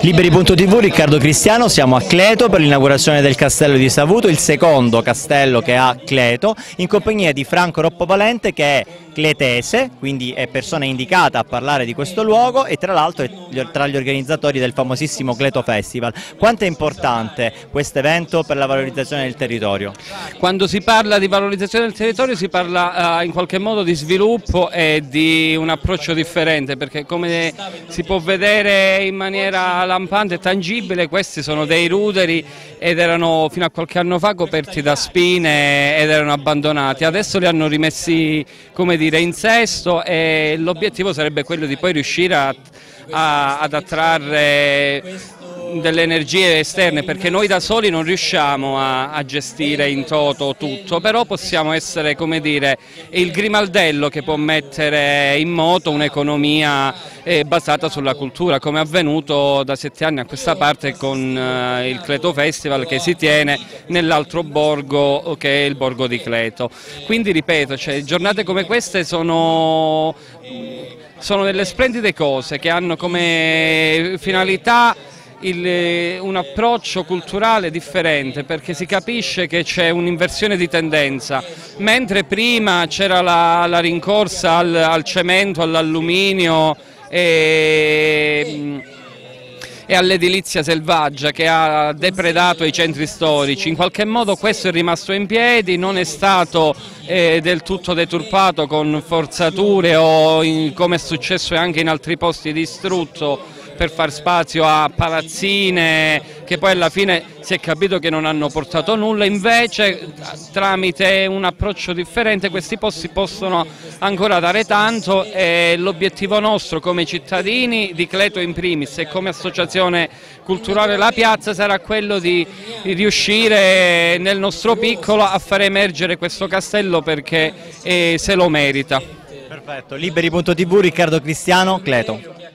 Liberi.tv, Riccardo Cristiano, siamo a Cleto per l'inaugurazione del castello di Savuto, il secondo castello che ha Cleto, in compagnia di Franco Roppovalente che è cletese, quindi è persona indicata a parlare di questo luogo e tra l'altro è tra gli organizzatori del famosissimo Cleto Festival. Quanto è importante questo evento per la valorizzazione del territorio? Quando si parla di valorizzazione del territorio si parla uh, in qualche modo di sviluppo e di un approccio differente perché come si può vedere in maniera lampante e tangibile questi sono dei ruderi ed erano fino a qualche anno fa coperti da spine ed erano abbandonati, adesso li hanno rimessi come dire, in sesto e l'obiettivo sarebbe quello di poi riuscire a, a, ad attrarre delle energie esterne perché noi da soli non riusciamo a, a, gestire in toto tutto, però possiamo essere come dire, il grimaldello che può mettere in moto un'economia eh, basata sulla cultura come è avvenuto da sette anni a questa parte con eh, il Cleto Festival che si tiene nell'altro borgo che è il borgo di Cleto. Quindi ripeto, cioè, giornate come queste sono, sono delle splendide cose che hanno come finalità il, eh, un approccio culturale differente perché si capisce che c'è un'inversione di tendenza, mentre prima c'era la, la, rincorsa al, al cemento, all'alluminio e, e all'edilizia selvaggia che ha depredato i centri storici, in qualche modo questo è rimasto in piedi, non è stato eh, del tutto deturpato con forzature o in, come è successo anche in altri posti distrutto per far spazio a palazzine che poi alla fine si è capito che non hanno portato nulla, invece tramite un approccio differente questi posti possono ancora dare tanto e l'obiettivo nostro come cittadini di Cleto in primis e come associazione culturale La Piazza sarà quello di riuscire nel nostro piccolo a far emergere questo castello perché eh, se lo merita. Perfetto, liberi.tv Riccardo Cristiano, Cleto.